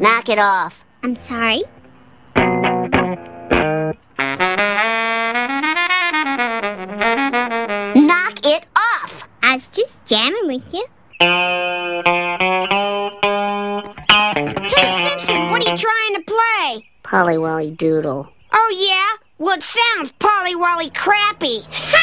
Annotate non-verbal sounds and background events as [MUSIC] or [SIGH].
knock it off. I'm sorry. Knock it off! I was just jamming with you. Hey, Simpson, what are you trying to play? Polly Wolly Doodle. Oh, yeah? Well, it sounds Polly Wolly crappy. [LAUGHS]